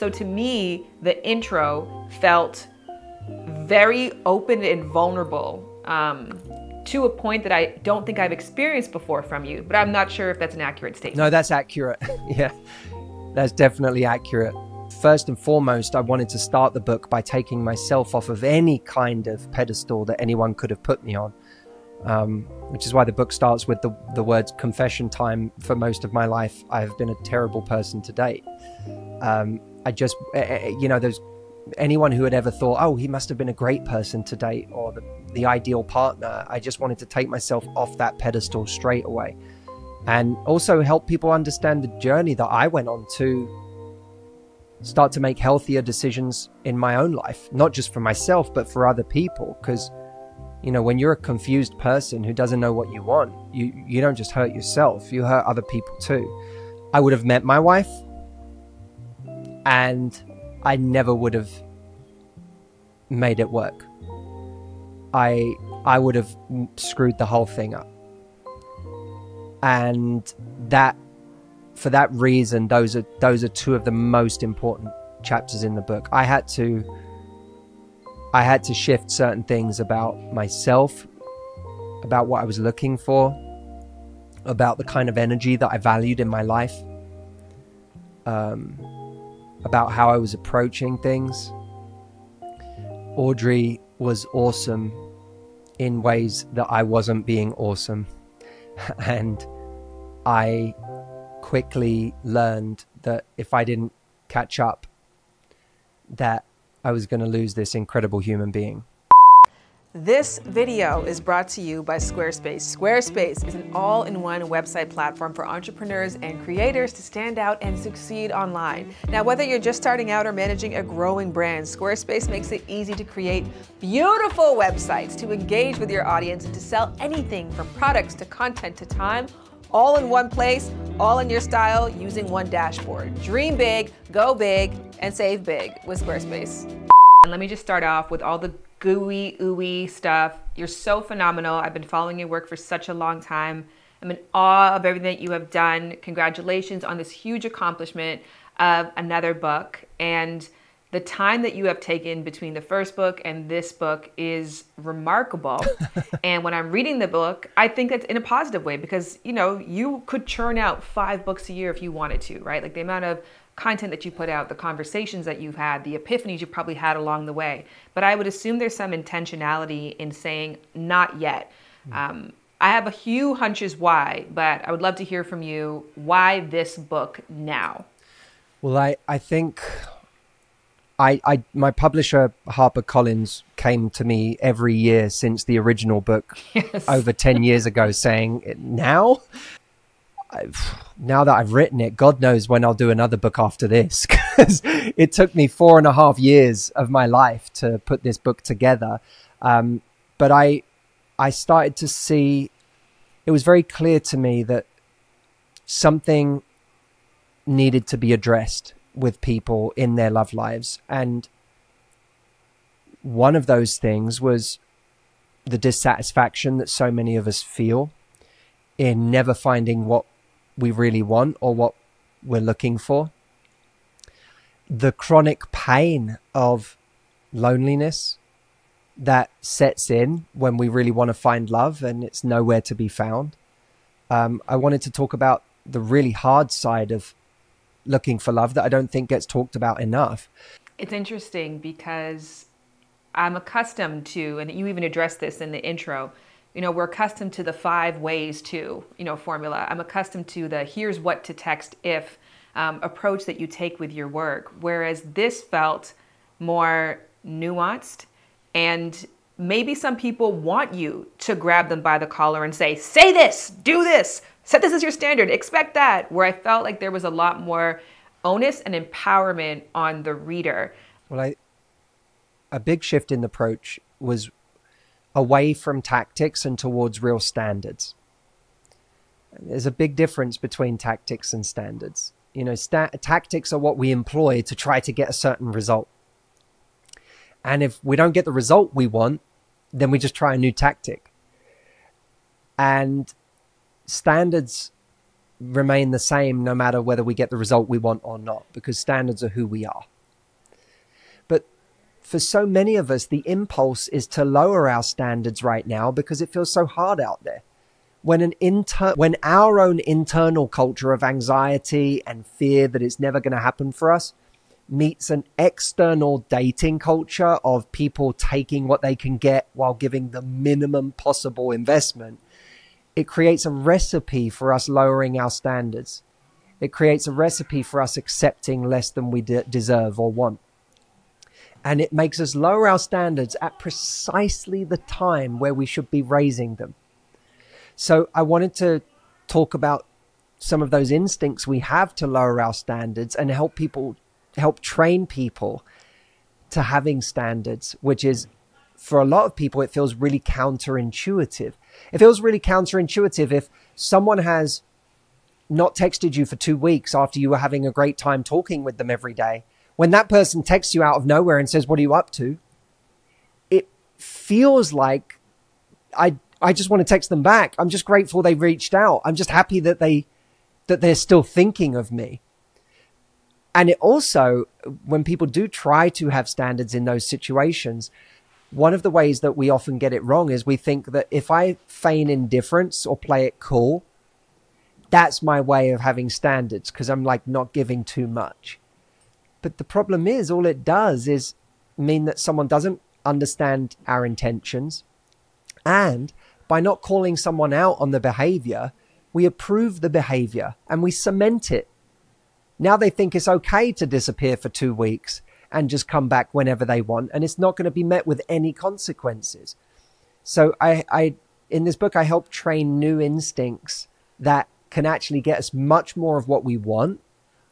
So to me, the intro felt very open and vulnerable um, to a point that I don't think I've experienced before from you, but I'm not sure if that's an accurate statement. No, that's accurate. yeah, that's definitely accurate. First and foremost, I wanted to start the book by taking myself off of any kind of pedestal that anyone could have put me on. Um, which is why the book starts with the, the words confession time. For most of my life, I have been a terrible person to date. Um, I just, eh, eh, eh, you know, there's anyone who had ever thought, oh, he must have been a great person to date or the, the ideal partner. I just wanted to take myself off that pedestal straight away and also help people understand the journey that I went on to start to make healthier decisions in my own life, not just for myself, but for other people. Because, you know, when you're a confused person who doesn't know what you want, you, you don't just hurt yourself, you hurt other people too. I would have met my wife and I never would have made it work. I I would have screwed the whole thing up. And that for that reason those are those are two of the most important chapters in the book. I had to I had to shift certain things about myself, about what I was looking for, about the kind of energy that I valued in my life. Um, about how I was approaching things. Audrey was awesome in ways that I wasn't being awesome. and I quickly learned that if I didn't catch up, that I was going to lose this incredible human being. This video is brought to you by Squarespace. Squarespace is an all-in-one website platform for entrepreneurs and creators to stand out and succeed online. Now, whether you're just starting out or managing a growing brand, Squarespace makes it easy to create beautiful websites, to engage with your audience, and to sell anything from products to content to time all in one place, all in your style, using one dashboard. Dream big, go big, and save big with Squarespace. And let me just start off with all the gooey, ooey stuff. You're so phenomenal. I've been following your work for such a long time. I'm in awe of everything that you have done. Congratulations on this huge accomplishment of another book. And the time that you have taken between the first book and this book is remarkable. and when I'm reading the book, I think that's in a positive way because, you know, you could churn out five books a year if you wanted to, right? Like the amount of content that you put out, the conversations that you've had, the epiphanies you probably had along the way. But I would assume there's some intentionality in saying not yet. Hmm. Um, I have a few hunches why, but I would love to hear from you why this book now. Well, I, I think I, I my publisher Harper Collins came to me every year since the original book yes. over 10 years ago saying now Now that I've written it, God knows when I'll do another book after this because it took me four and a half years of my life to put this book together. Um, but I, I started to see, it was very clear to me that something needed to be addressed with people in their love lives. And one of those things was the dissatisfaction that so many of us feel in never finding what we really want or what we're looking for. The chronic pain of loneliness that sets in when we really want to find love and it's nowhere to be found. Um, I wanted to talk about the really hard side of looking for love that I don't think gets talked about enough. It's interesting because I'm accustomed to, and you even addressed this in the intro, you know, we're accustomed to the five ways to, you know, formula. I'm accustomed to the here's what to text if um, approach that you take with your work. Whereas this felt more nuanced and maybe some people want you to grab them by the collar and say, say this, do this, set this as your standard, expect that. Where I felt like there was a lot more onus and empowerment on the reader. Well, I, a big shift in the approach was away from tactics and towards real standards. There's a big difference between tactics and standards. You know, sta- tactics are what we employ to try to get a certain result. And if we don't get the result we want, then we just try a new tactic. And standards remain the same no matter whether we get the result we want or not, because standards are who we are. For so many of us, the impulse is to lower our standards right now because it feels so hard out there. When an inter- when our own internal culture of anxiety and fear that it's never going to happen for us meets an external dating culture of people taking what they can get while giving the minimum possible investment, it creates a recipe for us lowering our standards. It creates a recipe for us accepting less than we de- deserve or want. And it makes us lower our standards at precisely the time where we should be raising them. So I wanted to talk about some of those instincts we have to lower our standards and help people help train people to having standards, which is for a lot of people, it feels really counterintuitive. It feels really counterintuitive if someone has not texted you for two weeks after you were having a great time talking with them every day. When that person texts you out of nowhere and says, What are you up to? It feels like I I just want to text them back. I'm just grateful they reached out. I'm just happy that they that they're still thinking of me. And it also, when people do try to have standards in those situations, one of the ways that we often get it wrong is we think that if I feign indifference or play it cool, that's my way of having standards because I'm like not giving too much. But the problem is, all it does is mean that someone doesn't understand our intentions. And by not calling someone out on the behavior, we approve the behavior and we cement it now they think it's okay to disappear for two weeks and just come back whenever they want, and it's not going to be met with any consequences. So I, I in this book, I help train new instincts that can actually get us much more of what we want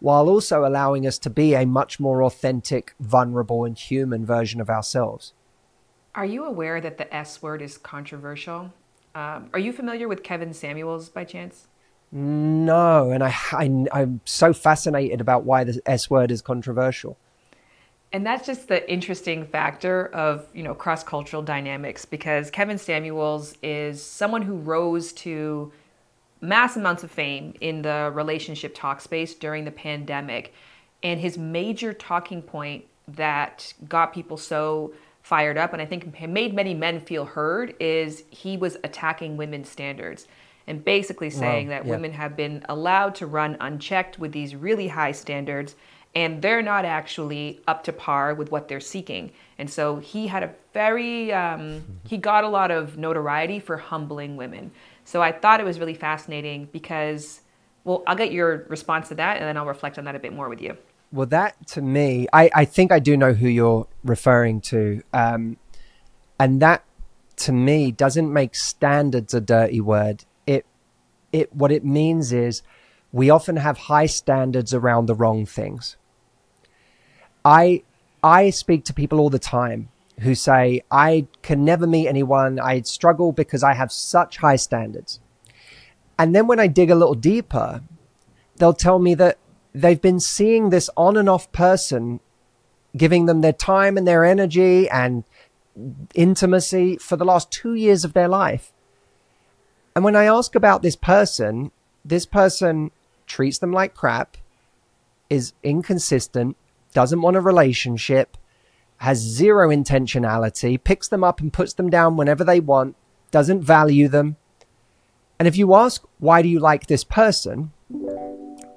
while also allowing us to be a much more authentic, vulnerable, and human version of ourselves. Are you aware that the S word is controversial? Um, are you familiar with Kevin Samuels by chance? No, and I, I I'm so fascinated about why the S word is controversial. And that's just the interesting factor of, you know, cross-cultural dynamics because Kevin Samuels is someone who rose to mass amounts of fame in the relationship talk space during the pandemic. And his major talking point that got people so fired up and I think made many men feel heard is he was attacking women's standards and basically saying wow, that yeah. women have been allowed to run unchecked with these really high standards and they're not actually up to par with what they're seeking. And so he had a very, um, he got a lot of notoriety for humbling women. So I thought it was really fascinating because, well, I'll get your response to that and then I'll reflect on that a bit more with you. Well, that to me, I, I think I do know who you're referring to. Um, and that to me doesn't make standards a dirty word it it, what it means is we often have high standards around the wrong things. I I speak to people all the time who say I can never meet anyone. I struggle because I have such high standards. And then when I dig a little deeper, they'll tell me that they've been seeing this on and off person giving them their time and their energy and intimacy for the last 2 years of their life. And when I ask about this person, this person treats them like crap, is inconsistent, doesn't want a relationship, has zero intentionality, picks them up and puts them down whenever they want, doesn't value them. And if you ask, why do you like this person?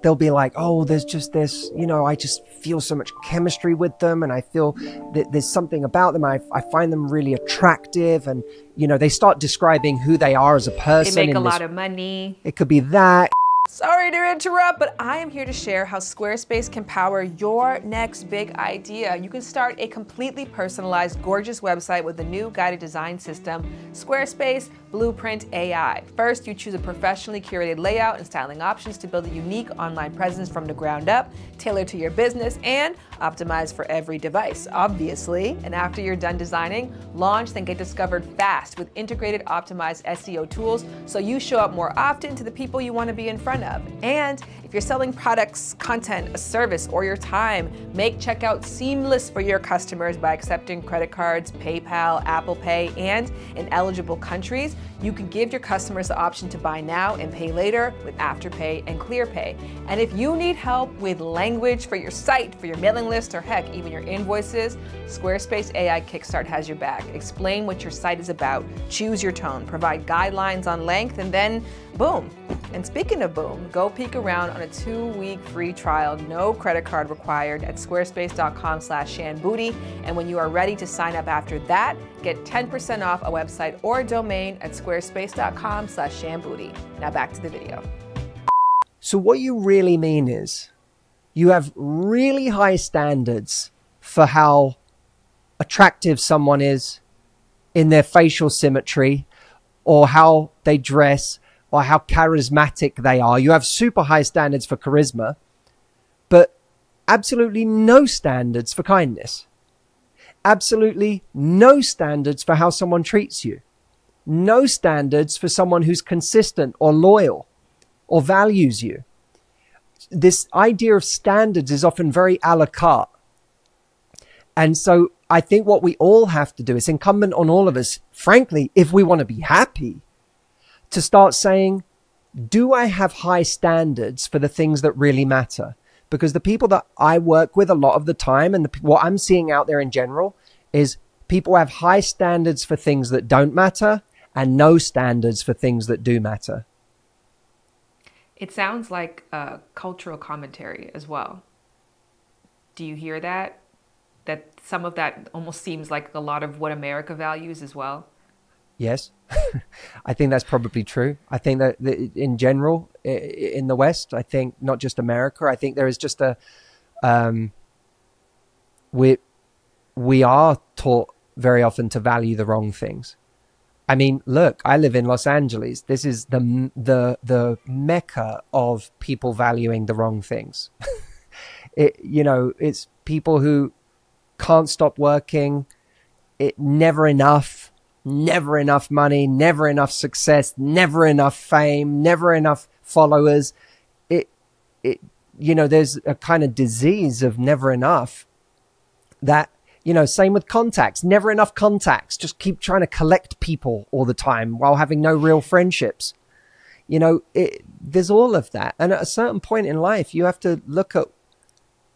they'll be like, oh, there's just this, you know, I just feel so much chemistry with them and I feel that there's something about them. I, I find them really attractive. And, you know, they start describing who they are as a person. They make a lot of money. It could be that. Sorry to interrupt, but I am here to share how Squarespace can power your next big idea. You can start a completely personalized, gorgeous website with the new guided design system, Squarespace Blueprint AI. First, you choose a professionally curated layout and styling options to build a unique online presence from the ground up, tailored to your business, and optimized for every device, obviously. And after you're done designing, launch, then get discovered fast with integrated optimized SEO tools so you show up more often to the people you want to be in front of. And you're selling products, content, a service, or your time, make checkout seamless for your customers by accepting credit cards, PayPal, Apple Pay, and in eligible countries, you can give your customers the option to buy now and pay later with Afterpay and ClearPay. And if you need help with language for your site, for your mailing list, or heck, even your invoices, Squarespace AI Kickstart has your back. Explain what your site is about, choose your tone, provide guidelines on length, and then boom. And speaking of boom, go peek around on a two-week free trial, no credit card required at squarespace.com slash shanboody. And when you are ready to sign up after that, get 10% off a website or domain at squarespace.com slash shanboody. Now back to the video. So what you really mean is you have really high standards for how attractive someone is in their facial symmetry or how they dress or how charismatic they are. You have super high standards for charisma, but absolutely no standards for kindness. Absolutely no standards for how someone treats you. No standards for someone who's consistent or loyal or values you. This idea of standards is often very a la carte. And so I think what we all have to do is incumbent on all of us, frankly, if we want to be happy, to start saying, do I have high standards for the things that really matter? Because the people that I work with a lot of the time and the, what I'm seeing out there in general is people have high standards for things that don't matter and no standards for things that do matter. It sounds like a cultural commentary as well. Do you hear that? That some of that almost seems like a lot of what America values as well? Yes, I think that's probably true. I think that, in general, in the West, I think not just America, I think there is just a, um, we, we are taught very often to value the wrong things. I mean, look, I live in Los Angeles. This is the the the mecca of people valuing the wrong things. it, you know, it's people who can't stop working. It never enough never enough money, never enough success, never enough fame, never enough followers. It, it, you know, there's a kind of disease of never enough that, you know, same with contacts, never enough contacts. Just keep trying to collect people all the time while having no real friendships. You know, it, there's all of that. And at a certain point in life, you have to look at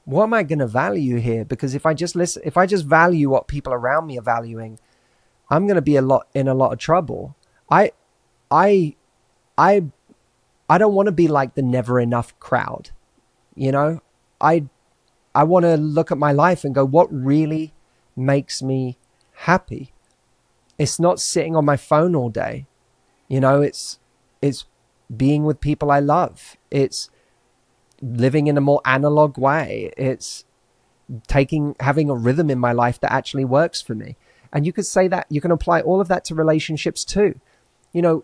what am I going to value here? Because if I just listen, if I just value what people around me are valuing, I'm going to be a lot in a lot of trouble. I, I, I, I don't want to be like the never enough crowd. You know, I, I want to look at my life and go, what really makes me happy? It's not sitting on my phone all day. You know, it's, it's being with people I love. It's living in a more analog way. It's taking, having a rhythm in my life that actually works for me. And you could say that you can apply all of that to relationships too. You know,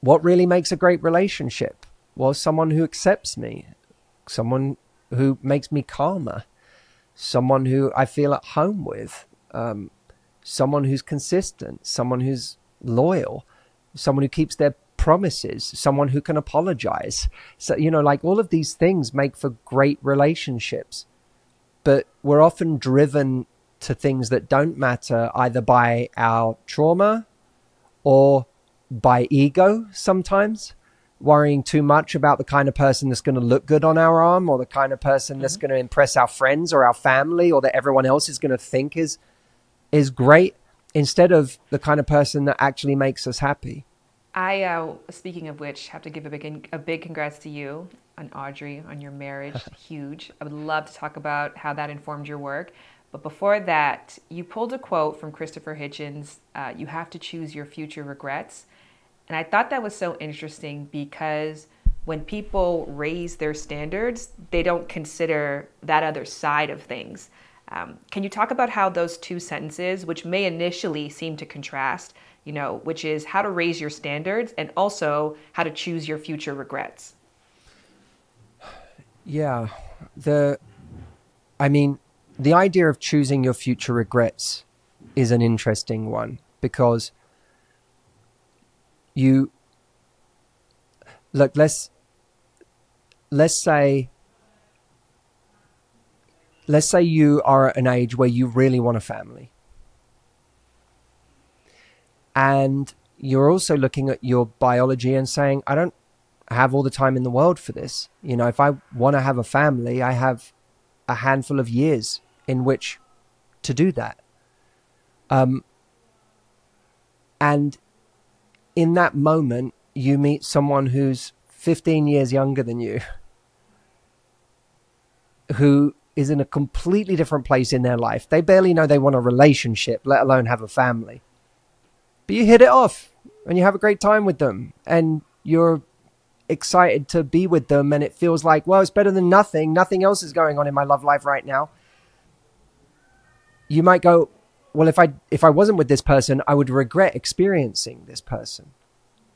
what really makes a great relationship? Well, someone who accepts me, someone who makes me calmer, someone who I feel at home with, um, someone who's consistent, someone who's loyal, someone who keeps their promises, someone who can apologize. So, you know, like all of these things make for great relationships. But we're often driven to things that don't matter either by our trauma or by ego sometimes. Worrying too much about the kind of person that's going to look good on our arm or the kind of person mm-hmm. that's going to impress our friends or our family or that everyone else is going to think is is great instead of the kind of person that actually makes us happy. I uh, speaking of which have to give a big a big congrats to you and audrey on your marriage. Huge. I would love to talk about how that informed your work but before that, you pulled a quote from Christopher Hitchens uh, You have to choose your future regrets. And I thought that was so interesting because when people raise their standards, they don't consider that other side of things. Um, can you talk about how those two sentences, which may initially seem to contrast, you know, which is how to raise your standards and also how to choose your future regrets? Yeah, the, I mean, the idea of choosing your future regrets is an interesting one because you look let's let's say let's say you are at an age where you really want a family. And you're also looking at your biology and saying i don't have all the time in the world for this. You know if i want to have a family i have a handful of years in which to do that um, and in that moment you meet someone who's 15 years younger than you who is in a completely different place in their life. They barely know they want a relationship, let alone have a family. But you hit it off and you have a great time with them and you're excited to be with them and it feels like, well, it's better than nothing. Nothing else is going on in my love life right now. You might go, well, if I if I wasn't with this person, I would regret experiencing this person,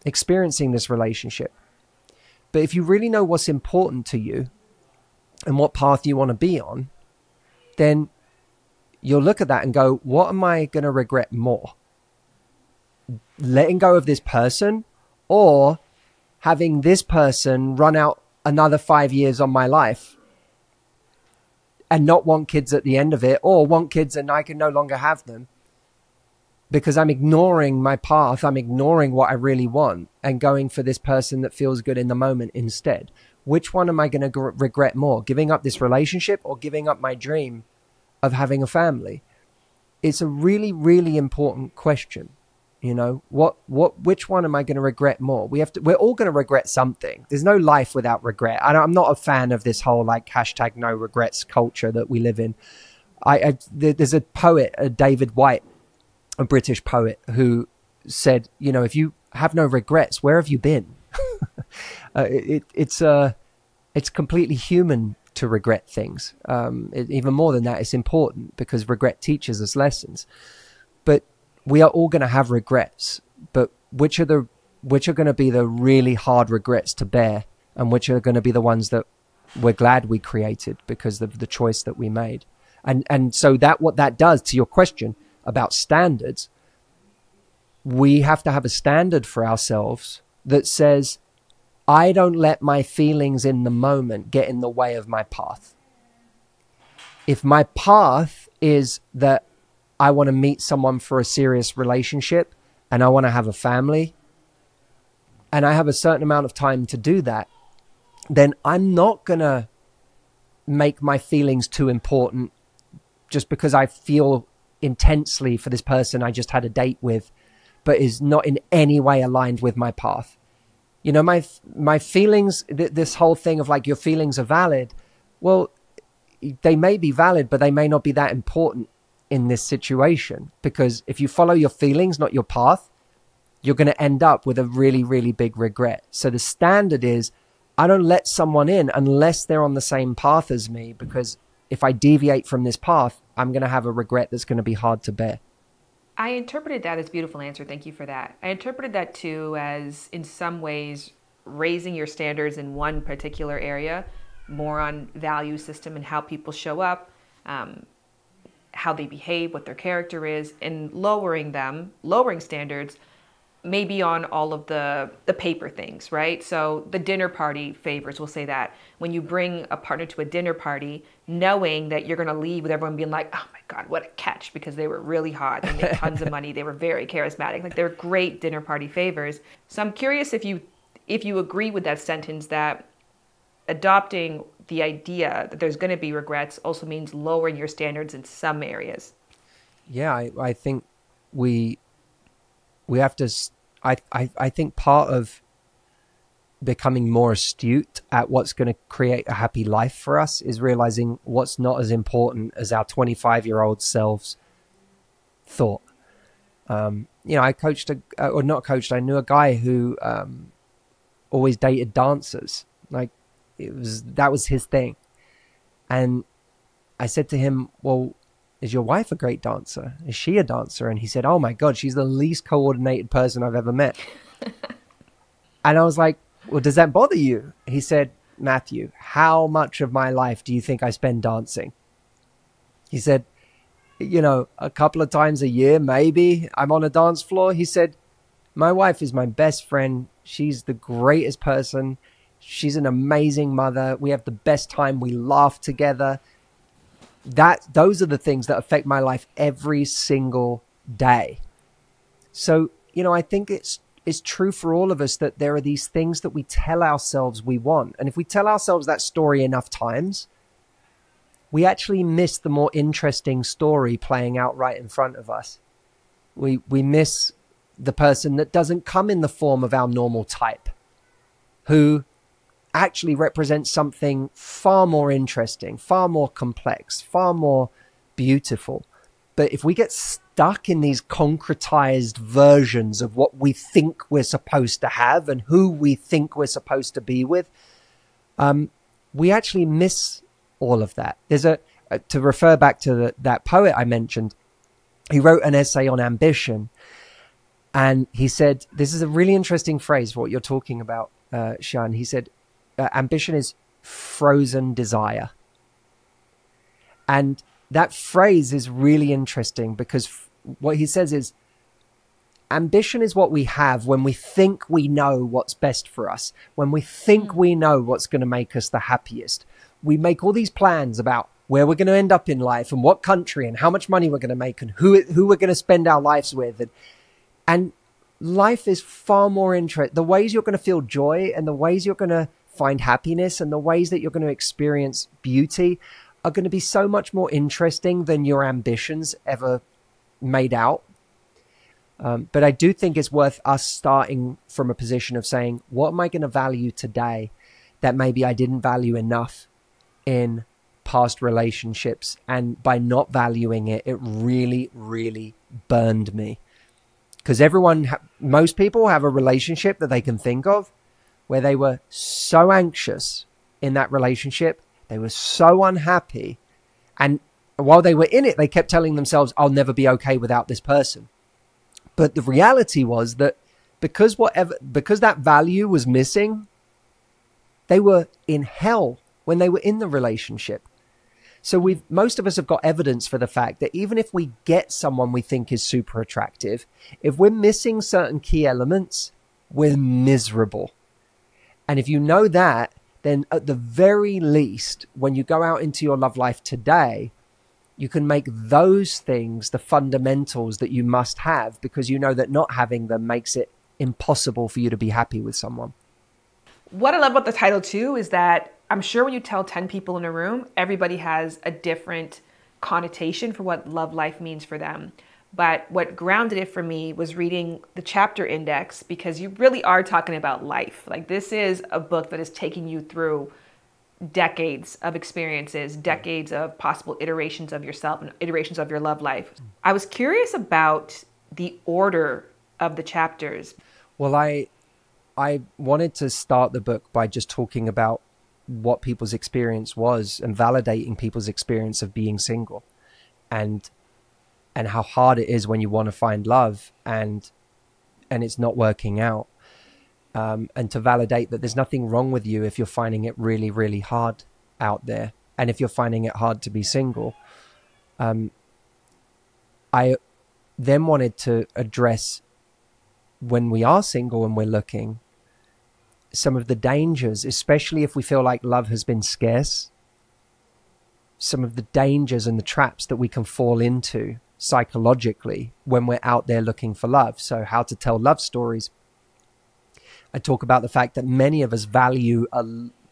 experiencing this relationship. But if you really know what's important to you and what path you want to be on, then you'll look at that and go, what am I going to regret more? Letting go of this person or having this person run out another five years on my life and not want kids at the end of it or want kids and I can no longer have them because I'm ignoring my path. I'm ignoring what I really want and going for this person that feels good in the moment instead which one am I going to gr- regret more? Giving up this relationship or giving up my dream of having a family? It's a really, really important question. You know, what, what, which one am I going to regret more? We have to, we're all going to regret something. There's no life without regret. I am not a fan of this whole like hashtag no regrets culture that we live in. I, I there's a poet, a David Whyte, a British poet, who said, you know, if you have no regrets, where have you been? uh, it, it's uh, it's completely human to regret things. Um, it, even more than that, it's important because regret teaches us lessons. We are all going to have regrets. But which are the which are going to be the really hard regrets to bear, and which are going to be the ones that we're glad we created because of the choice that we made. And and so that what that does to your question about standards, we have to have a standard for ourselves that says I don't let my feelings in the moment get in the way of my path. If my path is that I want to meet someone for a serious relationship and I want to have a family. And I have a certain amount of time to do that, then I'm not going to make my feelings too important just because I feel intensely for this person I just had a date with, but is not in any way aligned with my path. You know my my feelings th- this whole thing of like your feelings are valid. Well they may be valid but they may not be that important in this situation because if you follow your feelings not your path you're going to end up with a really really big regret so the standard is i don't let someone in unless they're on the same path as me because if i deviate from this path i'm going to have a regret that's going to be hard to bear I interpreted that as beautiful answer. Thank you for that. I interpreted that too as in some ways raising your standards in one particular area, more on value system and how people show up, um, how they behave, what their character is, and lowering them, lowering standards maybe on all of the the paper things, right? So the dinner party favors, we'll say that. When you bring a partner to a dinner party, knowing that you're going to leave with everyone being like, "Oh my god, what a catch" because they were really hot, they made tons of money, they were very charismatic. Like they're great dinner party favors. So I'm curious if you if you agree with that sentence that adopting the idea that there's going to be regrets also means lowering your standards in some areas. Yeah, I, I think we we have to I, I, I think part of becoming more astute at what's going to create a happy life for us is realizing what's not as important as our 25 year old selves thought. Um, you know, I coached a, uh, or not coached, I knew a guy who um, always dated dancers. Like, it was, that was his thing. And I said to him, well, is your wife a great dancer? Is she a dancer? And he said, Oh my God, she's the least coordinated person I've ever met. and I was like, Well, does that bother you? He said, Matthew, how much of my life do you think I spend dancing? He said, You know, a couple of times a year, maybe I'm on a dance floor. He said, My wife is my best friend. She's the greatest person. She's an amazing mother. We have the best time. We laugh together. That those are the things that affect my life every single day. So, you know, I think it's it's true for all of us that there are these things that we tell ourselves we want. And if we tell ourselves that story enough times, we actually miss the more interesting story playing out right in front of us. We we miss the person that doesn't come in the form of our normal type, who actually represents something far more interesting, far more complex, far more beautiful. But if we get stuck in these concretized versions of what we think we're supposed to have and who we think we're supposed to be with, um, we actually miss all of that. There's a, uh, to refer back to the, that poet I mentioned, he wrote an essay on ambition. And he said, this is a really interesting phrase for what you're talking about, uh. He said, uh, ambition is frozen desire. And that phrase is really interesting because f- what he says is ambition is what we have when we think we know what's best for us, when we think mm. we know what's going to make us the happiest, we make all these plans about where we're going to end up in life and what country and how much money we're going to make and who who we're going to spend our lives with and and life is far more interesting the ways you're going to feel joy and the ways you're going to find happiness and the ways that you're going to experience beauty are going to be so much more interesting than your ambitions ever made out um, but I do think it's worth us starting from a position of saying, what am I going to value today that maybe I didn't value enough in past relationships. And by not valuing it, it really, really burned me. Because everyone, ha- most people have a relationship that they can think of where they were so anxious in that relationship, they were so unhappy. And while they were in it, they kept telling themselves, I'll never be okay without this person. But the reality was that because whatever, because that value was missing, they were in hell when they were in the relationship. So we've most of us have got evidence for the fact that even if we get someone we think is super attractive, if we're missing certain key elements, we're miserable. And if you know that, then at the very least, when you go out into your love life today, you can make those things the fundamentals that you must have because you know that not having them makes it impossible for you to be happy with someone. What I love about the title too is that I'm sure when you tell 10 people in a room, everybody has a different connotation for what love life means for them. But what grounded it for me was reading the chapter index because you really are talking about life. Like, this is a book that is taking you through decades of experiences, decades of possible iterations of yourself and iterations of your love life. I was curious about the order of the chapters. Well, I I wanted to start the book by just talking about what people's experience was and validating people's experience of being single and and how hard it is when you want to find love and and it's not working out. Um, and to validate that there's nothing wrong with you if you're finding it really really hard out there and if you're finding it hard to be single. Um, i then wanted to address when we are single and we're looking some of the dangers, especially if we feel like love has been scarce, some of the dangers and the traps that we can fall into psychologically when we're out there looking for love. So, how to tell love stories. I talk about the fact that many of us value a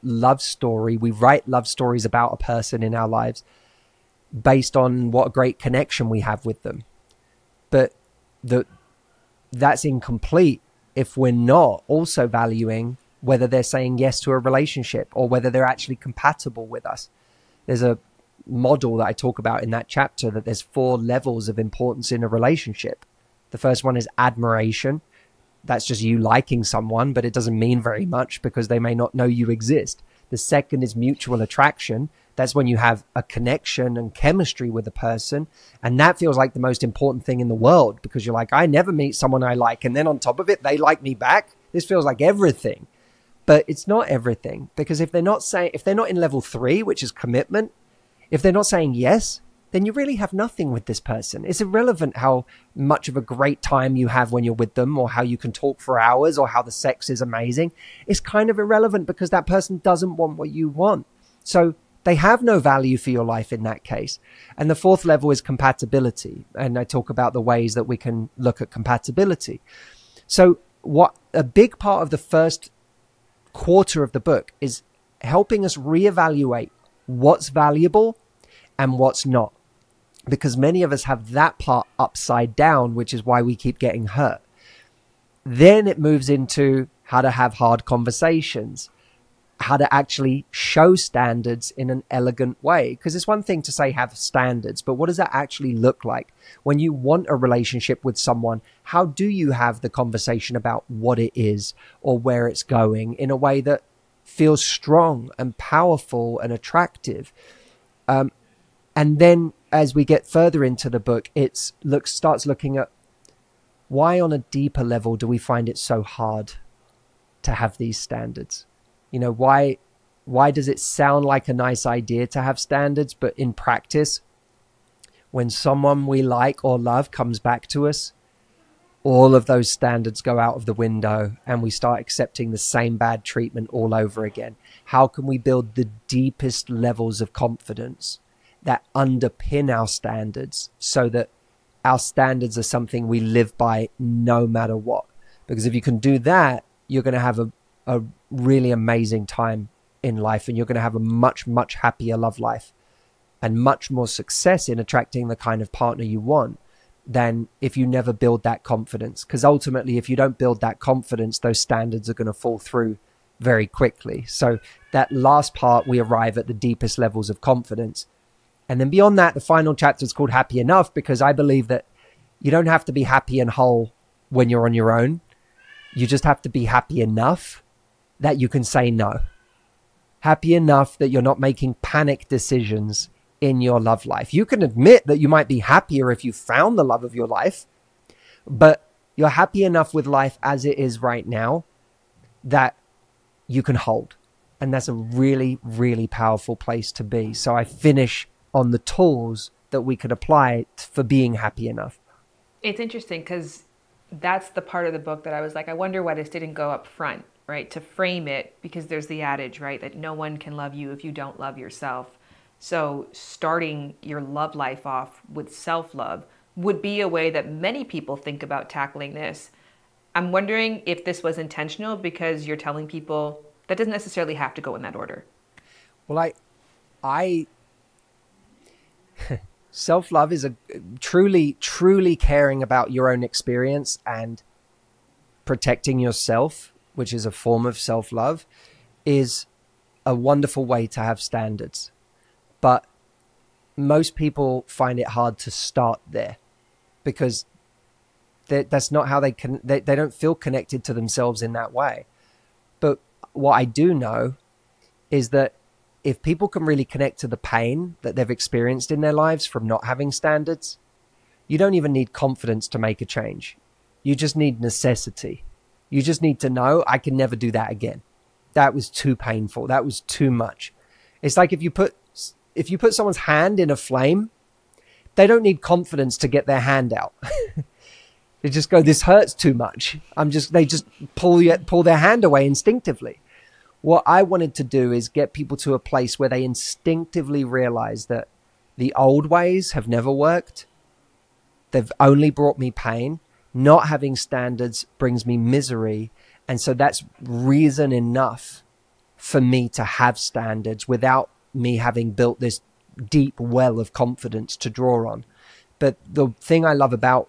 love story. We write love stories about a person in our lives based on what a great connection we have with them. But the, that's incomplete if we're not also valuing whether they're saying yes to a relationship or whether they're actually compatible with us. There's a model that I talk about in that chapter that there's four levels of importance in a relationship. The first one is admiration. That's just you liking someone, but it doesn't mean very much because they may not know you exist. The second is mutual attraction. That's when you have a connection and chemistry with a person. And that feels like the most important thing in the world because you're like, I never meet someone I like. And then on top of it, they like me back. This feels like everything but it's not everything because if they're not saying if they're not in level three which is commitment if they're not saying yes then you really have nothing with this person. It's irrelevant how much of a great time you have when you're with them, or how you can talk for hours, or how the sex is amazing. It's kind of irrelevant because that person doesn't want what you want. So they have no value for your life in that case. And the fourth level is compatibility. And I talk about the ways that we can look at compatibility. So what a big part of the first quarter of the book is helping us reevaluate what's valuable and what's not because many of us have that part upside down, which is why we keep getting hurt. Then it moves into how to have hard conversations, how to actually show standards in an elegant way. Because it's one thing to say have standards, but what does that actually look like? When you want a relationship with someone, how do you have the conversation about what it is or where it's going in a way that feels strong and powerful and attractive? Um, and then as we get further into the book, it starts looking at why on a deeper level do we find it so hard to have these standards? You know, why why does it sound like a nice idea to have standards, but in practice, when someone we like or love comes back to us, all of those standards go out of the window and we start accepting the same bad treatment all over again. How can we build the deepest levels of confidence that underpin our standards so that our standards are something we live by no matter what. Because if you can do that, you're going to have a, a really amazing time in life and you're going to have a much, much happier love life and much more success in attracting the kind of partner you want than if you never build that confidence. Because ultimately, if you don't build that confidence, those standards are going to fall through very quickly. So, that last part, we arrive at the deepest levels of confidence. And then beyond that, the final chapter is called Happy Enough because I believe that you don't have to be happy and whole when you're on your own. You just have to be happy enough that you can say no. Happy enough that you're not making panic decisions in your love life. You can admit that you might be happier if you found the love of your life, but you're happy enough with life as it is right now that you can hold. And that's a really, really powerful place to be. So I finish on the tools that we could apply for being happy enough. It's interesting because that's the part of the book that I was like, I wonder why this didn't go up front, right? To frame it, because there's the adage, right, that no one can love you if you don't love yourself. So starting your love life off with self love would be a way that many people think about tackling this. I'm wondering if this was intentional because you're telling people that doesn't necessarily have to go in that order. Well, I, I self love is a truly, truly caring about your own experience and protecting yourself, which is a form of self love, is a wonderful way to have standards. But most people find it hard to start there because that's not how they can, they, they don't feel connected to themselves in that way. But what I do know is that if people can really connect to the pain that they've experienced in their lives from not having standards, you don't even need confidence to make a change. You just need necessity. You just need to know I can never do that again. That was too painful. That was too much. It's like if you put if you put someone's hand in a flame, they don't need confidence to get their hand out. they just go, "This hurts too much." I'm just they just pull pull their hand away instinctively what I wanted to do is get people to a place where they instinctively realize that the old ways have never worked. They've only brought me pain. Not having standards brings me misery. And so that's reason enough for me to have standards without me having built this deep well of confidence to draw on. But the thing I love about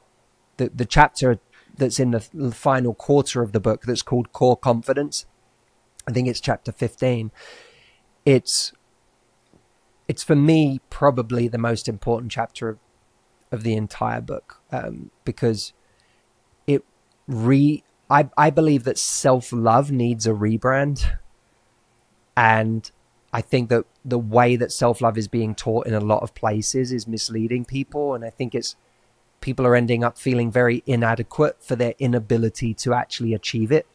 the, the chapter that's in the final quarter of the book that's called Core Confidence I think it's chapter 15. It's it's for me probably the most important chapter of, of the entire book um, because it re I, I believe that self love needs a rebrand. And I think that the way that self love is being taught in a lot of places is misleading people. And I think it's people are ending up feeling very inadequate for their inability to actually achieve it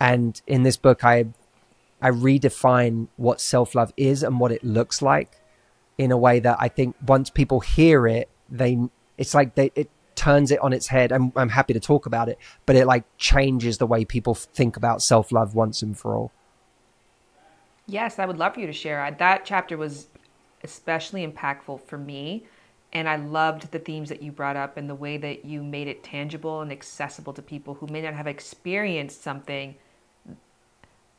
and in this book, I I redefine what self love is and what it looks like. in a way that I think once people hear it, they it's like they it turns it on its head. I'm I'm happy to talk about it, but it like changes the way people think about self love once and for all. Yes, I would love for you to share. That chapter was especially impactful for me. And I loved the themes that you brought up and the way that you made it tangible and accessible to people who may not have experienced something.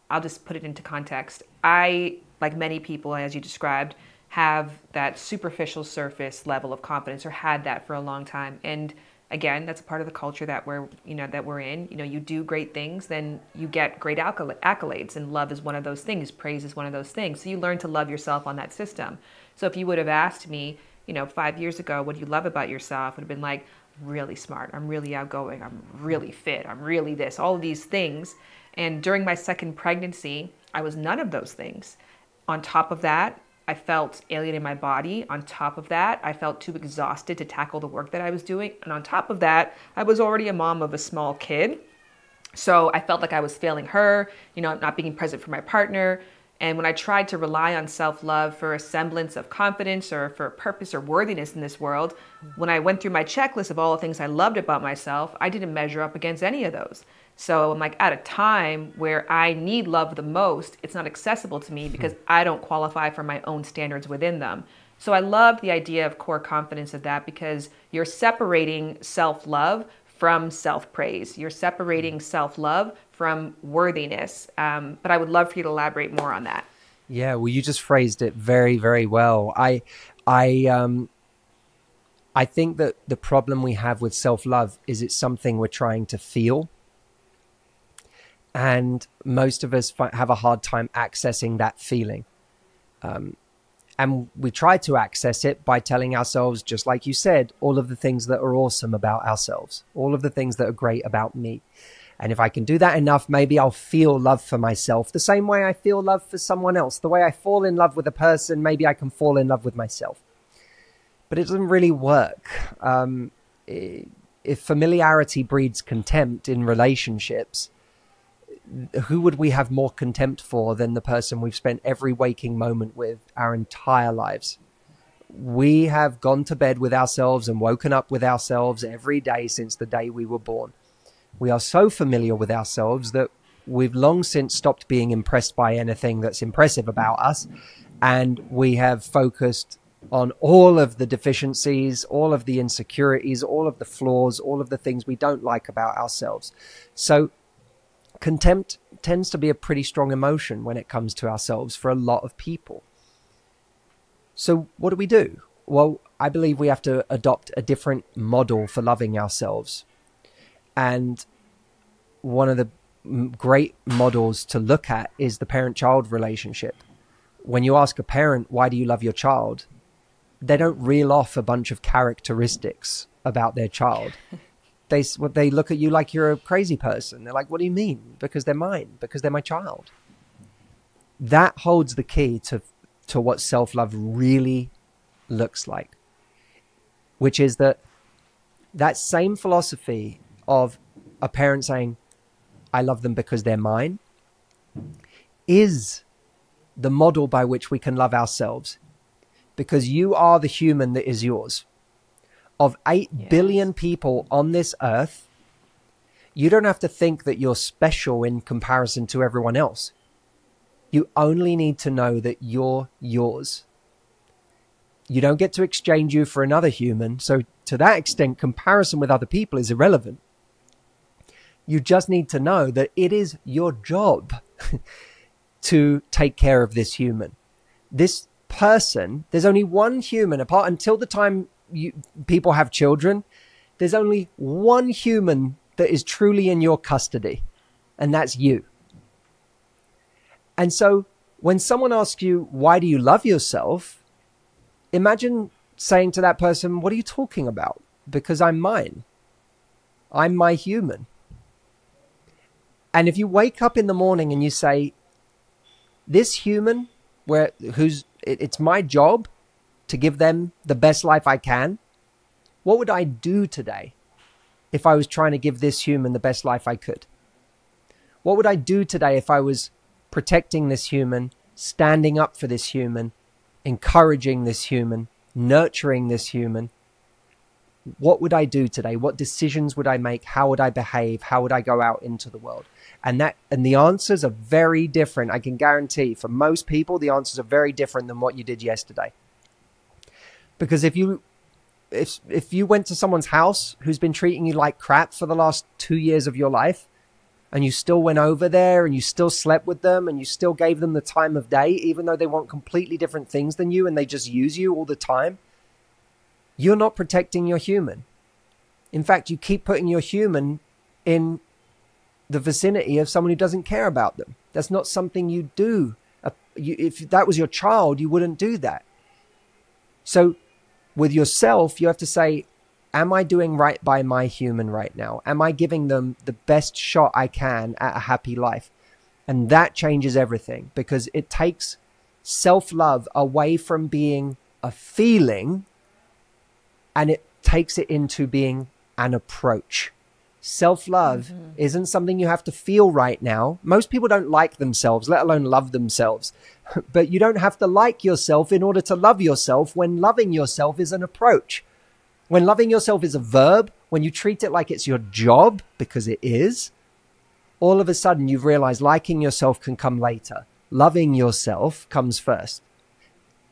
I'll just put it into context. I, like many people, as you described, have that superficial surface level of confidence or had that for a long time. And again, that's a part of the culture that we're, you know, that we're in. You know, you do great things, then you get great accolades, and love is one of those things. Praise is one of those things. So you learn to love yourself on that system. So if you would have asked me, you know, five years ago, what do you love about yourself? Would have been like, really smart. I'm really outgoing. I'm really fit. I'm really this, all of these things. And during my second pregnancy, I was none of those things. On top of that, I felt alien in my body. On top of that, I felt too exhausted to tackle the work that I was doing. And on top of that, I was already a mom of a small kid. So I felt like I was failing her, you know, not being present for my partner. And when I tried to rely on self love for a semblance of confidence or for purpose or worthiness in this world, when I went through my checklist of all the things I loved about myself, I didn't measure up against any of those. So I'm like, at a time where I need love the most, it's not accessible to me hmm. because I don't qualify for my own standards within them. So I love the idea of core confidence of that because you're separating self love from self praise. You're separating hmm. self love from worthiness. Um, but I would love for you to elaborate more on that. Yeah, well, you just phrased it very, very well. I, I, um, I think that the problem we have with self love is it's something we're trying to feel. And most of us have a hard time accessing that feeling. Um, and we try to access it by telling ourselves, just like you said, all of the things that are awesome about ourselves, all of the things that are great about me. And if I can do that enough, maybe I'll feel love for myself the same way I feel love for someone else. The way I fall in love with a person, maybe I can fall in love with myself. But it doesn't really work. Um, if familiarity breeds contempt in relationships, who would we have more contempt for than the person we've spent every waking moment with our entire lives? We have gone to bed with ourselves and woken up with ourselves every day since the day we were born. We are so familiar with ourselves that we've long since stopped being impressed by anything that's impressive about us. And we have focused on all of the deficiencies, all of the insecurities, all of the flaws, all of the things we don't like about ourselves. So, contempt tends to be a pretty strong emotion when it comes to ourselves for a lot of people. So, what do we do? Well, I believe we have to adopt a different model for loving ourselves. And one of the great models to look at is the parent child relationship. When you ask a parent, why do you love your child? They don't reel off a bunch of characteristics about their child. they, they look at you like you're a crazy person. They're like, what do you mean? Because they're mine, because they're my child. That holds the key to, to what self love really looks like, which is that that same philosophy of a parent saying, I love them because they're mine, is the model by which we can love ourselves. Because you are the human that is yours. Of eight yes. billion people on this earth, you don't have to think that you're special in comparison to everyone else. You only need to know that you're yours. You don't get to exchange you for another human. So, to that extent, comparison with other people is irrelevant. You just need to know that it is your job to take care of this human. This person, there's only one human apart until the time you, people have children. There's only one human that is truly in your custody, and that's you. And so when someone asks you, why do you love yourself? Imagine saying to that person, what are you talking about? Because I'm mine. I'm my human. And if you wake up in the morning and you say, this human, where who's it, it's my job to give them the best life I can, what would I do today if I was trying to give this human the best life I could? What would I do today if I was protecting this human, standing up for this human, encouraging this human, nurturing this human, what would I do today? What decisions would I make? How would I behave? How would I go out into the world? And that and the answers are very different. I can guarantee for most people the answers are very different than what you did yesterday. Because if you if if you went to someone's house who's been treating you like crap for the last 2 years of your life and you still went over there and you still slept with them and you still gave them the time of day even though they want completely different things than you and they just use you all the time you're not protecting your human. In fact, you keep putting your human in the vicinity of someone who doesn't care about them. That's not something you do. if that was your child, you wouldn't do that. So, with yourself, you have to say, Am I doing right by my human right now? Am I giving them the best shot I can at a happy life? And that changes everything because it takes self love away from being a feeling and it takes it into being an approach. Self love mm-hmm. isn't something you have to feel right now. Most people don't like themselves, let alone love themselves. but you don't have to like yourself in order to love yourself when loving yourself is an approach. When loving yourself is a verb, when you treat it like it's your job, because it is, all of a sudden you've realized liking yourself can come later. Loving yourself comes first.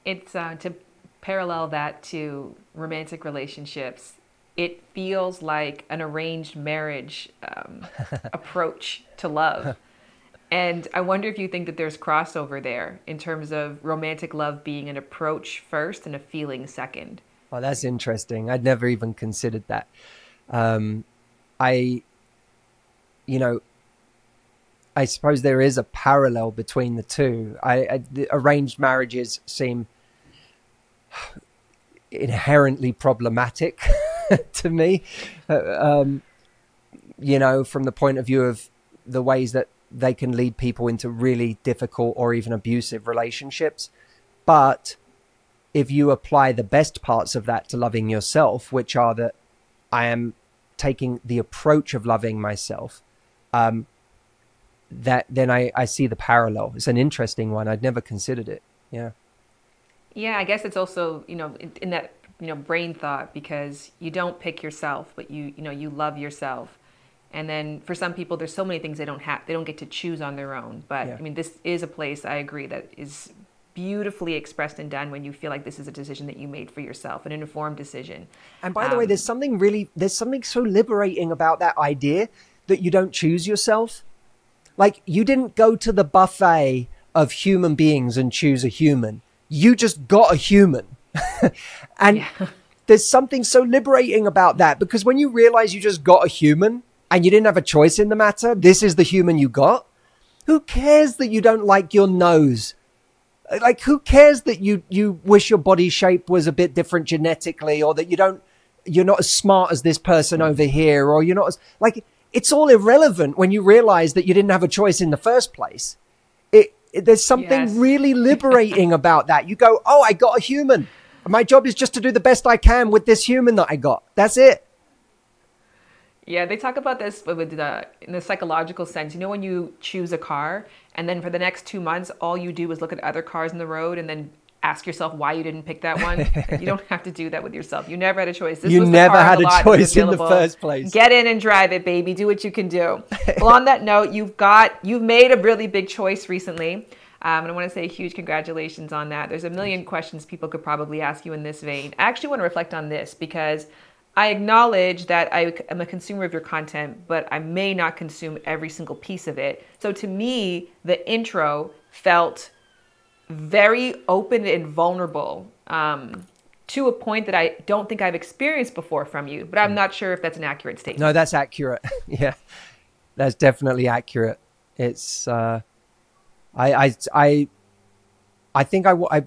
It's uh, to parallel that to romantic relationships, it feels like an arranged marriage um, approach to love. And I wonder if you think that there's crossover there in terms of romantic love being an approach first and a feeling second. Oh, that's interesting. I'd never even considered that. Um, I, you know, I suppose there is a parallel between the two. I, I the arranged marriages seem inherently problematic to me. Uh, um, you know, from the point of view of the ways that they can lead people into really difficult or even abusive relationships. But if you apply the best parts of that to loving yourself, which are that I am taking the approach of loving myself, um, that then I, I see the parallel. It's an interesting one. I'd never considered it. Yeah. Yeah, I guess it's also, you know, in, in, that, you know, brain thought because you don't pick yourself, but you, you know, you love yourself. And then for some people, there's so many things they don't have, they don't get to choose on their own. But yeah. I mean, this is a place I agree that is beautifully expressed and done when you feel like this is a decision that you made for yourself, an informed decision. And by um, the way, um, there's something really, there's something so liberating about that idea that you don't choose yourself. Like you didn't go to the buffet of human beings and choose a human you just got a human. and yeah. there's something so liberating about that because when you realize you just got a human and you didn't have a choice in the matter, this is the human you got. Who cares that you don't like your nose? Like, who cares that you, you wish your body shape was a bit different genetically or that you don't, you're not as smart as this person mm. over here or you're not as, like, it's all irrelevant when you realize that you didn't have a choice in the first place. It There's something yes. really liberating about that. You go, oh, I got a human. My job is just to do the best I can with this human that I got. That's it. Yeah, they talk about this with the in the psychological sense. You know, when you choose a car, and then for the next two months, all you do is look at other cars in the road, and then ask yourself why you didn't pick that one. you don't have to do that with yourself. You never had a choice. This you never had a choice in the first place. Get in and drive it, baby. Do what you can do. well, on that note, you've got you've made a really big choice recently. Um, and I want to say huge congratulations on that. There's a million questions people could probably ask you in this vein. I actually want to reflect on this because I acknowledge that I am a consumer of your content, but I may not consume every single piece of it. So to me, the intro felt very open and vulnerable um, to a point that I don't think I've experienced before from you, but I'm not sure if that's an accurate statement. No, that's accurate. yeah, that's definitely accurate. It's, uh, I, I, I, I think I, I,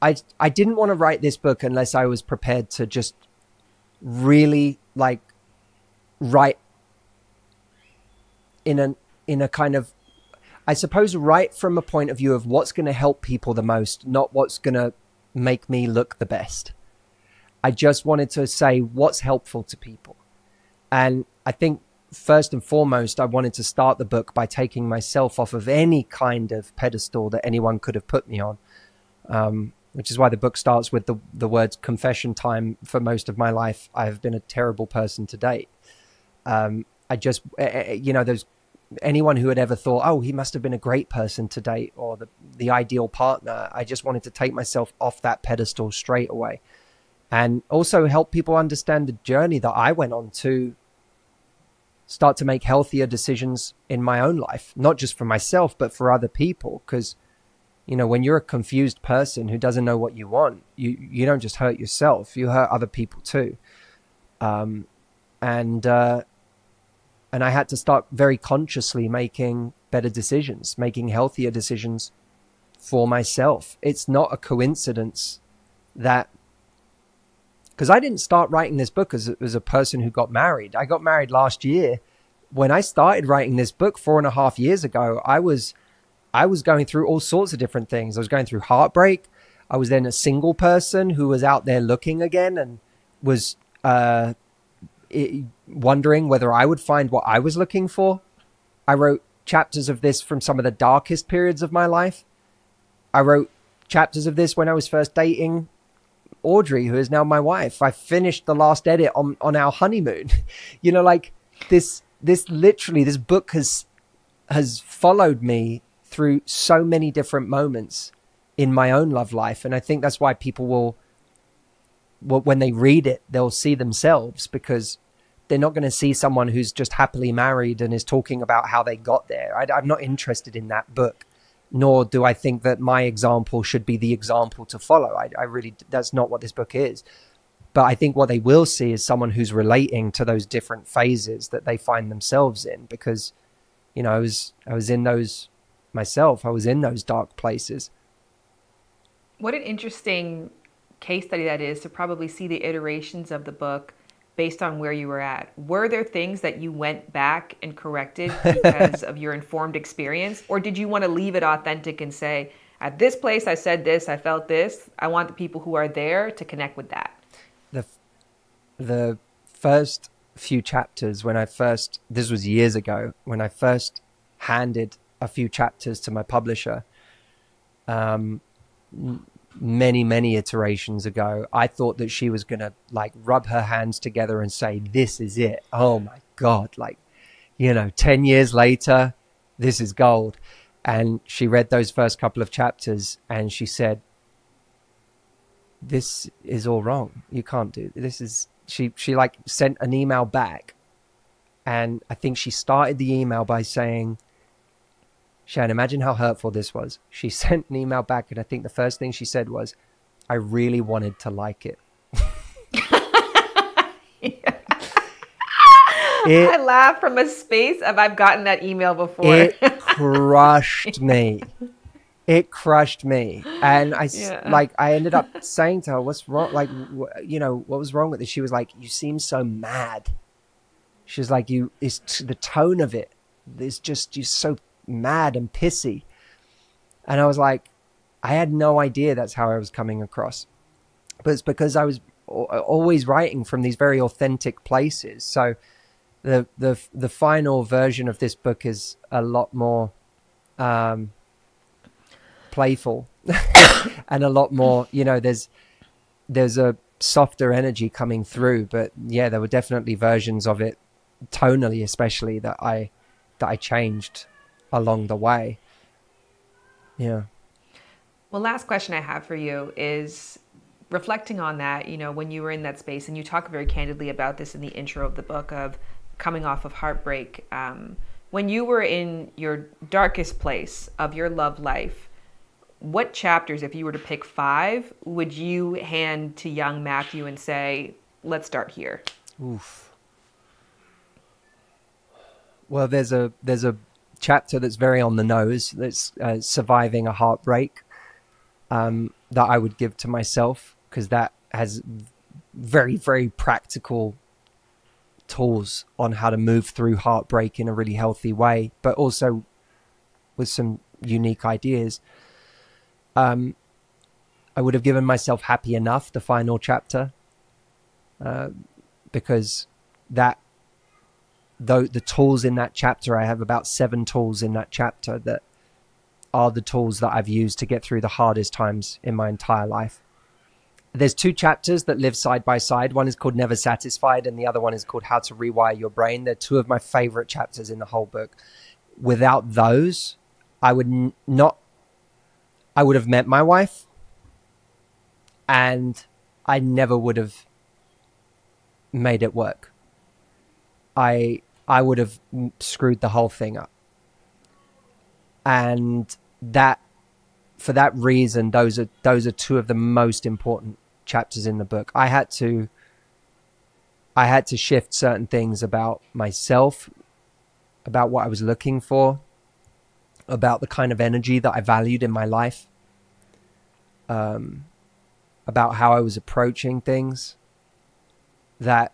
I, I didn't want to write this book unless I was prepared to just really like write in an, in a kind of I suppose right from a point of view of what's going to help people the most, not what's going to make me look the best. I just wanted to say what's helpful to people. And I think first and foremost, I wanted to start the book by taking myself off of any kind of pedestal that anyone could have put me on. Um, which is why the book starts with the the words confession time. For most of my life, I have been a terrible person to date. Um, I just, you know, there's anyone who had ever thought, oh, he must have been a great person to date or the the ideal partner. I just wanted to take myself off that pedestal straight away, and also help people understand the journey that I went on to start to make healthier decisions in my own life, not just for myself, but for other people. Because, you know, when you're a confused person who doesn't know what you want, you, you don't just hurt yourself, you hurt other people too. Um, and, uh, and I had to start very consciously making better decisions, making healthier decisions for myself. It's not a coincidence that because I didn't start writing this book as, as a person who got married. I got married last year. When I started writing this book four and a half years ago, I was I was going through all sorts of different things. I was going through heartbreak. I was then a single person who was out there looking again and was uh, it, wondering whether I would find what I was looking for. I wrote chapters of this from some of the darkest periods of my life. I wrote chapters of this when I was first dating Audrey, who is now my wife. I finished the last edit on, on our honeymoon. you know, like this, this literally, this book has, has followed me through so many different moments in my own love life. And I think that's why people will, will when they read it, they'll see themselves because they're not going to see someone who's just happily married and is talking about how they got there. I, I'm not interested in that book nor do I think that my example should be the example to follow. I, I, really, that's not what this book is. But I think what they will see is someone who's relating to those different phases that they find themselves in because, you know, I was, I was in those myself. I was in those dark places. What an interesting case study that is to probably see the iterations of the book based on where you were at. Were there things that you went back and corrected because of your informed experience? Or did you want to leave it authentic and say, at this place, I said this, I felt this. I want the people who are there to connect with that. The, the first few chapters, when I first, this was years ago, when I first handed a few chapters to my publisher, um, many many iterations ago i thought that she was going to like rub her hands together and say this is it. Oh my god like you know 10 years later this is gold. And she read those first couple of chapters and she said this is all wrong. You can't do this is she she like sent an email back. And i think she started the email by saying Shan, imagine how hurtful this was. She sent an email back, and I think the first thing she said was, I really wanted to like it. It, I laugh from a space of I've gotten that email before. it crushed me. It crushed me, and I yeah. like I ended up saying to her, "What's wrong? Like, you know, what was wrong with it?" She was like, "You seem so mad." She was like, "You is t- the tone of it is just you're so mad and pissy. And I was like, I had no idea that's how I was coming across. But it's because I was always writing from these very authentic places. So the the the final version of this book is a lot more um, playful and a lot more. You know, there's there's a softer energy coming through. But yeah, there were definitely versions of it, tonally especially, that I that I changed along the way. Yeah. Well, last question I have for you is reflecting on that, you know, when you were in that space, and you talk very candidly about this in the intro of the book of coming off of heartbreak. Um, when you were in your darkest place of your love life, what chapters, if you were to pick five, would you hand to young Matthew and say, let's start here? Oof. Well, there's a there's a chapter that's very on the nose. That's uh, surviving a heartbreak um, that I would give to myself because that has very very practical tools on how to move through heartbreak in a really healthy way, but also with some unique ideas. Um, I would have given myself happy enough the final chapter uh, because that though the tools in that chapter, I have about seven tools in that chapter that are the tools that I've used to get through the hardest times in my entire life. There's two chapters that live side by side. One is called Never Satisfied, and the other one is called How to Rewire Your Brain. They're two of my favorite chapters in the whole book. Without those, I would n- not, I would have met my wife, and I never would have made it work. I I would have screwed the whole thing up. And that for that reason those are those are two of the most important chapters in the book. I had to I had to shift certain things about myself, about what I was looking for, about the kind of energy that I valued in my life, um, about how I was approaching things that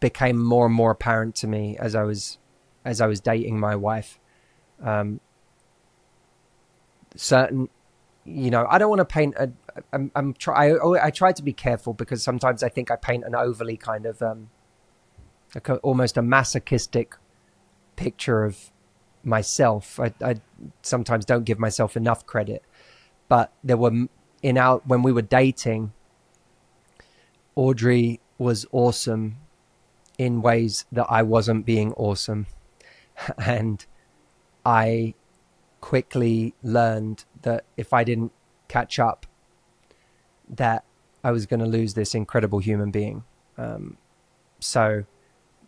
became more and more apparent to me as I was as I was dating my wife. Um, certain you know, I don't want to paint a. I'm, I'm try. I, I try to be careful because sometimes I think I paint an overly kind of, um, a, almost a masochistic picture of myself. I, I sometimes don't give myself enough credit, but there were in our when we were dating. Audrey was awesome in ways that I wasn't being awesome, and I quickly learned that if I didn't catch up, that I was going to lose this incredible human being. Um, so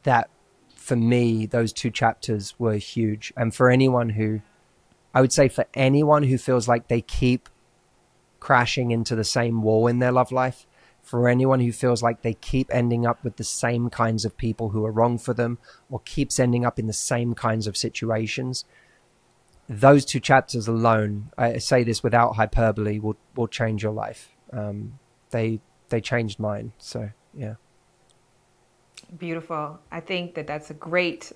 that for me, those two chapters were huge. And for anyone who, I would say, for anyone who feels like they keep crashing into the same wall in their love life, for anyone who feels like they keep ending up with the same kinds of people who are wrong for them or keeps ending up in the same kinds of situations, those two chapters alone, I say this without hyperbole, will will change your life. Um, they they changed mine. So yeah. Beautiful. I think that that's a great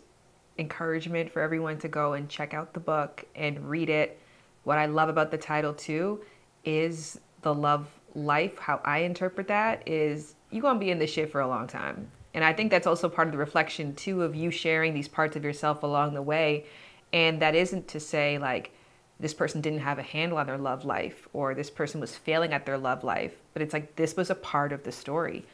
encouragement for everyone to go and check out the book and read it. What I love about the title too is the love life. How I interpret that is you're gonna be in this shit for a long time. And I think that's also part of the reflection too of you sharing these parts of yourself along the way and that isn't to say like this person didn't have a handle on their love life or this person was failing at their love life, but it's like this was a part of the story.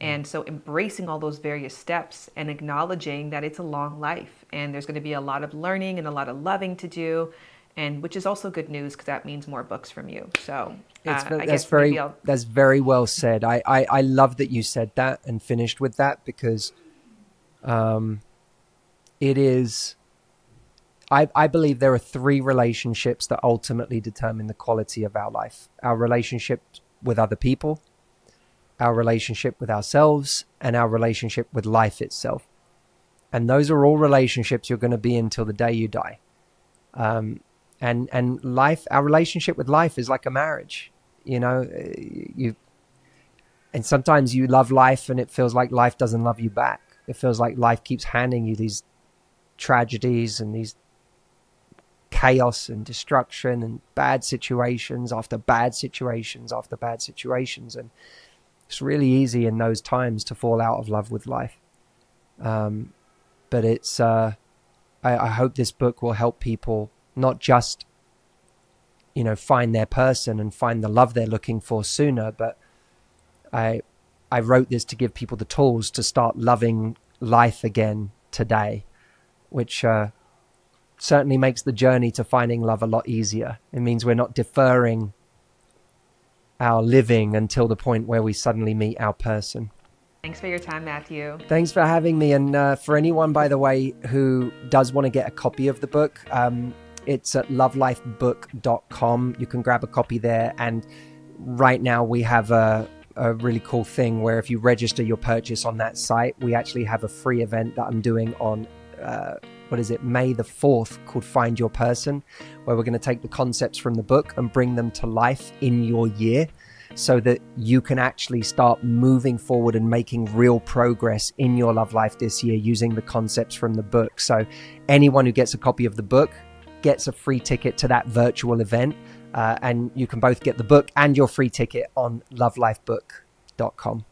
Mm. And so embracing all those various steps and acknowledging that it's a long life and there's going to be a lot of learning and a lot of loving to do and which is also good news because that means more books from you. So uh, that's very that's very well said. I, I I love that you said that and finished with that because um it is I, I believe there are three relationships that ultimately determine the quality of our life our relationship with other people, our relationship with ourselves, and our relationship with life itself. And those are all relationships you're going to be in till the day you die. Um, and and life, our relationship with life is like a marriage. You know, you and sometimes you love life and it feels like life doesn't love you back. It feels like life keeps handing you these tragedies and these chaos and destruction and bad situations after bad situations after bad situations. And it's really easy in those times to fall out of love with life. Um, but it's, uh, I, I hope this book will help people not just, you know, find their person and find the love they're looking for sooner, but I, I wrote this to give people the tools to start loving life again today, which uh, certainly makes the journey to finding love a lot easier. It means we're not deferring our living until the point where we suddenly meet our person. Thanks for your time, Matthew. Thanks for having me. And uh, for anyone, by the way, who does want to get a copy of the book, um, it's at lovelifebook.com. You can grab a copy there. And right now, we have a, a really cool thing where if you register your purchase on that site, we actually have a free event that I'm doing on uh, what is it, May the 4th, called Find Your Person, where we're going to take the concepts from the book and bring them to life in your year so that you can actually start moving forward and making real progress in your love life this year using the concepts from the book. So, anyone who gets a copy of the book gets a free ticket to that virtual event. Uh, and you can both get the book and your free ticket on lovelifebook.com.